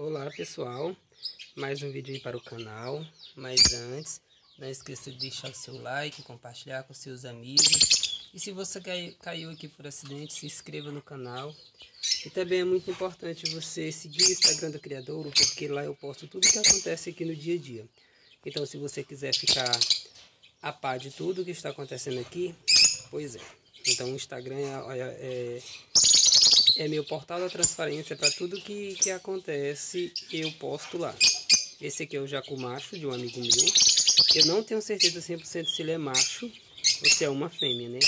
Olá pessoal, mais um vídeo aí para o canal, mas antes, não esqueça de deixar o seu like, compartilhar com seus amigos e se você caiu aqui por acidente, se inscreva no canal e também é muito importante você seguir o Instagram do Criadouro, porque lá eu posto tudo que acontece aqui no dia a dia. Então se você quiser ficar a par de tudo que está acontecendo aqui, pois é. Então o Instagram é, é, é meu portal da transparência para tudo que, que acontece, eu posto lá. Esse aqui é o jacu macho de um amigo meu. Eu não tenho certeza 100% se ele é macho ou se é uma fêmea, né?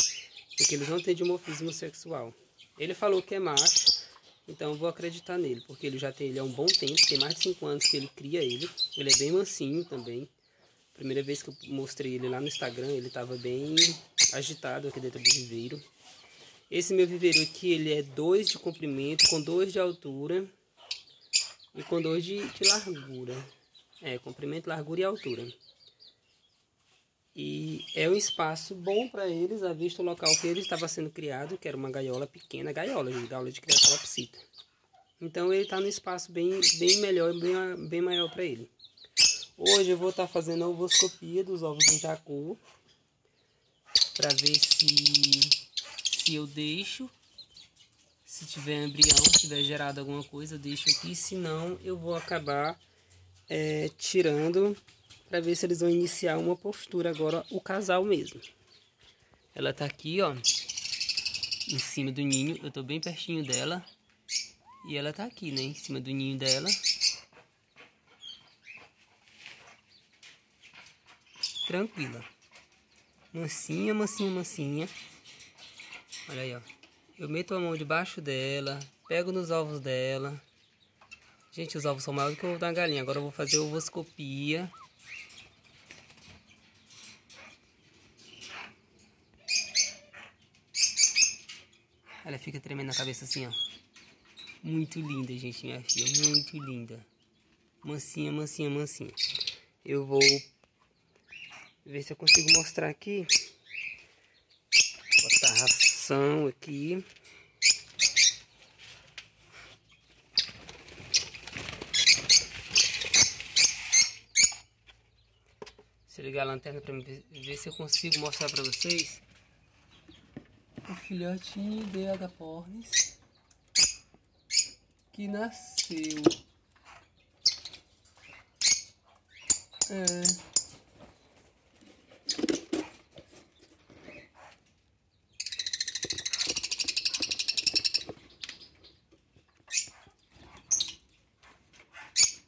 Porque eles não têm dimorfismo sexual. Ele falou que é macho, então eu vou acreditar nele, porque ele já tem ele há um bom tempo, tem mais de 5 anos que ele cria ele. Ele é bem mansinho também. Primeira vez que eu mostrei ele lá no Instagram, ele estava bem agitado aqui dentro do viveiro. Esse meu viveiro aqui, ele é 2 de comprimento, com 2 de altura e com 2 de, de largura. É, comprimento, largura e altura. E é um espaço bom para eles, a vista o local que ele estava sendo criado, que era uma gaiola pequena, gaiola, gaiola de criatopsita. Então ele está num espaço bem, bem melhor, bem, bem maior para ele. Hoje eu vou estar tá fazendo a ovoscopia dos ovos do jacu, para ver se aqui eu deixo. Se tiver embrião, se tiver gerado alguma coisa, eu deixo aqui. Se não, eu vou acabar é, tirando para ver se eles vão iniciar uma postura agora, o casal mesmo. Ela tá aqui, ó, em cima do ninho. Eu tô bem pertinho dela. E ela tá aqui, né, em cima do ninho dela. Tranquila. Mansinha, mansinha, mansinha. Olha aí, ó. Eu meto a mão debaixo dela, pego nos ovos dela. Gente, os ovos são maiores que o da galinha. Agora eu vou fazer ovoscopia. Ela fica tremendo na cabeça assim, ó. Muito linda, gente, minha filha. Muito linda. Mansinha, mansinha, mansinha. Eu vou ver se eu consigo mostrar aqui. Botar aqui. Se ligar a lanterna para ver se eu consigo mostrar para vocês o filhotinho de agapornis que nasceu. É.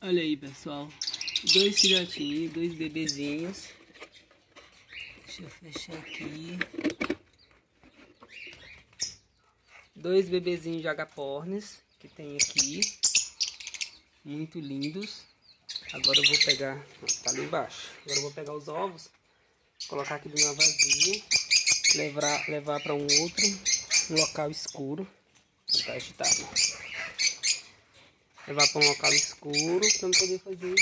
Olha aí, pessoal. Dois filhotinhos, dois bebezinhos. Deixa eu fechar aqui. Dois bebezinhos de agapornis que tem aqui. Muito lindos. Agora eu vou pegar... Tá ali embaixo. Agora eu vou pegar os ovos. Colocar aqui numa vasilha. Levar, levar para um outro local escuro. Tá agitado levar para um local escuro para não poder fazer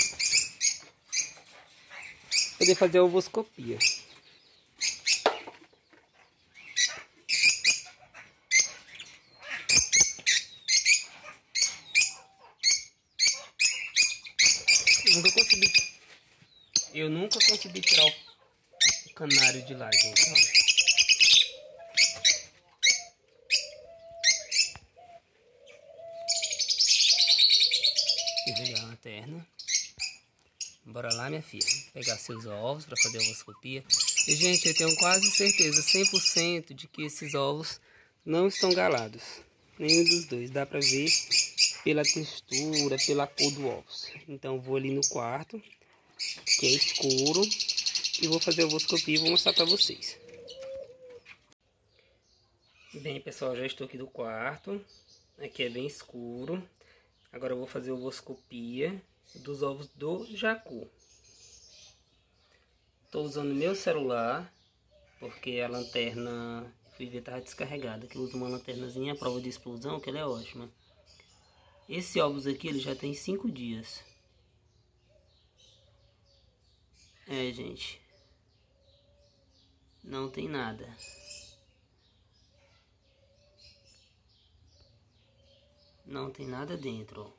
poder fazer a ovoscopia. Eu nunca consegui eu nunca consegui tirar o canário de lá, gente. Desligar a lanterna. Bora lá, minha filha. Pegar seus ovos para fazer a ovoscopia. E, gente, eu tenho quase certeza, 100% de que esses ovos não estão galados. Nenhum dos dois. Dá para ver pela textura, pela cor do ovos. Então, vou ali no quarto, que é escuro. E vou fazer a ovoscopia e vou mostrar para vocês. Bem, pessoal, já estou aqui do quarto. Aqui é bem escuro. Agora eu vou fazer ovoscopia dos ovos do jacu. Estou usando meu celular, porque a lanterna, fui ver, estava descarregada. Que eu uso uma lanternazinha à prova de explosão, que ela é ótima. Esse ovos aqui, ele já tem 5 dias. É, gente. Não tem nada. Não tem nada dentro.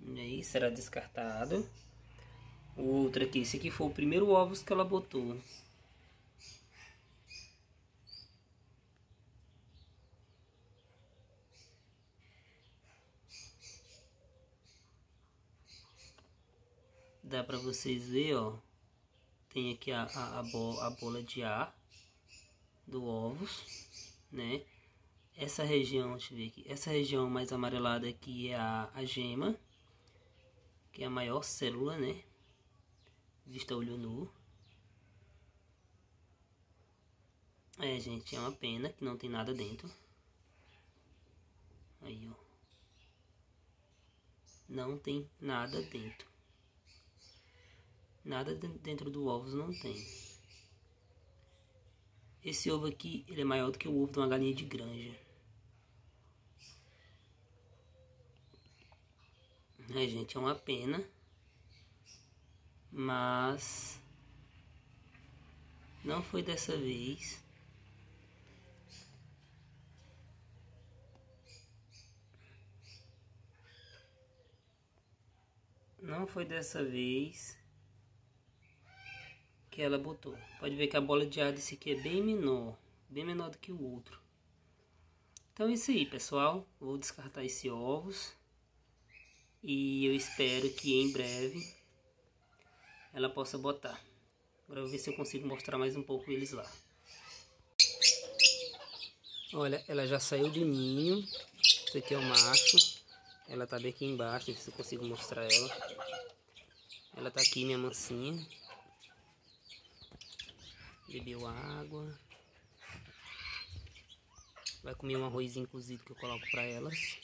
E aí será descartado. O outro aqui, esse aqui foi o primeiro ovos que ela botou. Dá pra vocês ver, ó. Tem aqui a, a, a, bol a bola de ar do ovos, né? Essa região, deixa eu ver aqui. Essa região mais amarelada aqui é a, a gema, que é a maior célula, né? Vista olho nu. É, gente, é uma pena que não tem nada dentro. Aí, ó. Não tem nada dentro. Nada dentro do ovo não tem. Esse ovo aqui, ele é maior do que o ovo de uma galinha de granja. É, gente, é uma pena. Mas... Não foi dessa vez. Não foi dessa vez que ela botou. Pode ver que a bola de ar desse aqui é bem menor, bem menor do que o outro. Então é isso aí, pessoal. Vou descartar esses ovos. E eu espero que em breve ela possa botar. Agora eu vou ver se eu consigo mostrar mais um pouco eles lá. Olha, ela já saiu do ninho. Esse aqui é o macho. Ela tá bem aqui embaixo, se eu consigo mostrar ela. Ela tá aqui, minha mansinha. Bebeu água. Vai comer um arrozinho cozido que eu coloco pra elas.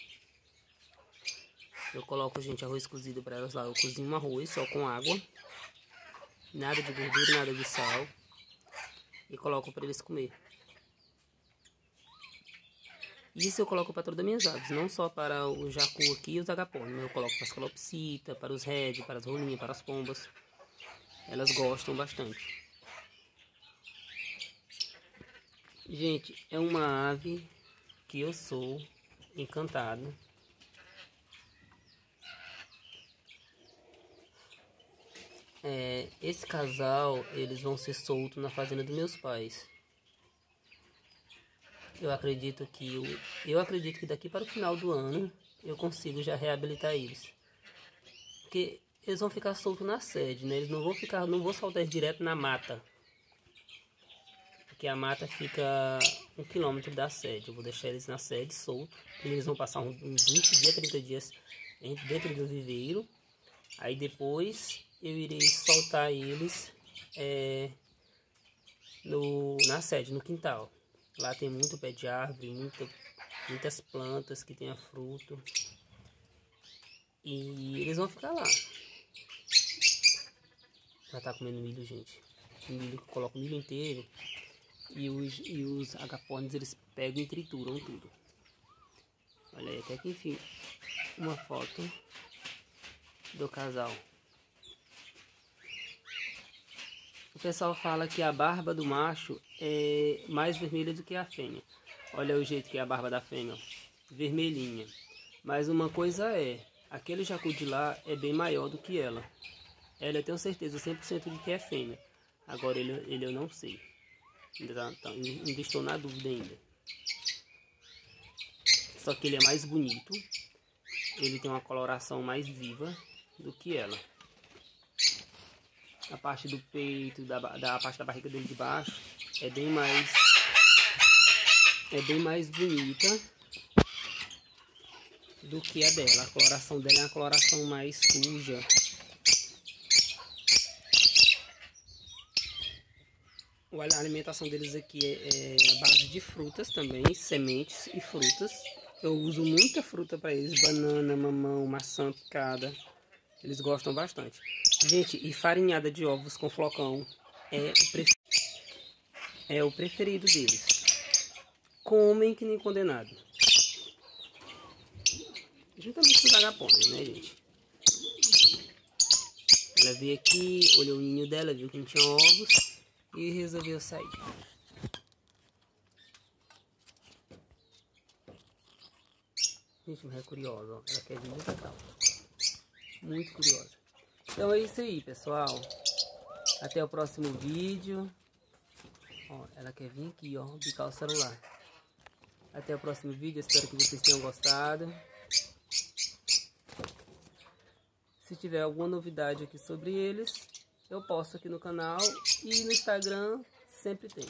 Eu coloco, gente, arroz cozido pra elas lá. Eu cozinho um arroz só com água. Nada de gordura, nada de sal. E coloco pra eles comer. Isso eu coloco para todas as minhas aves, não só para o jacu aqui e os agapornis. Eu coloco para as calopsita, para os red, para as rolinhas, para as pombas. Elas gostam bastante. Gente, é uma ave que eu sou encantado. É, esse casal, eles vão ser soltos na fazenda dos meus pais. Eu acredito que eu, eu acredito que daqui para o final do ano eu consigo já reabilitar eles. Porque eles vão ficar soltos na sede, né? Eles não vão ficar, não vou soltar eles direto na mata que a mata fica um quilômetro da sede. Eu vou deixar eles na sede solto. Eles vão passar uns 20 dias, 30 dias dentro do viveiro. Aí depois eu irei soltar eles é, no, na sede, no quintal. Lá tem muito pé de árvore, muita, muitas plantas que tenha fruto. E eles vão ficar lá. Já tá comendo milho, gente. Milho, coloco milho inteiro e os, e os agapornis eles pegam e trituram tudo. Olha aí, até que enfim, uma foto do casal. O pessoal fala que a barba do macho é mais vermelha do que a fêmea. Olha o jeito que é a barba da fêmea, vermelhinha. Mas uma coisa é, aquele jacu de lá é bem maior do que ela. Ela eu tenho certeza 100% de que é fêmea. Agora ele, ele eu não sei. Ainda, tá, tá, ainda estou na dúvida ainda. Só que ele é mais bonito. Ele tem uma coloração mais viva do que ela. A parte do peito, da, da parte da barriga dele de baixo é bem mais é bem mais bonita do que a dela. A coloração dela é uma coloração mais suja, a alimentação deles aqui é, é a base de frutas também, sementes e frutas. Eu uso muita fruta para eles, banana, mamão, maçã picada. Eles gostam bastante. Gente, e farinhada de ovos com flocão é o, é o preferido deles. Comem que nem condenado. Juntamente com os agapornis, né, gente? Ela veio aqui, olhou o ninho dela, viu que não tinha ovos e resolveu sair. Gente, mas é curiosa, ó. ela quer vir muito calma. muito curiosa. Então é isso aí, pessoal. Até o próximo vídeo. Ó, ela quer vir aqui, ó, bicar o celular. Até o próximo vídeo, espero que vocês tenham gostado. Se tiver alguma novidade aqui sobre eles, eu posto aqui no canal e no Instagram sempre tem.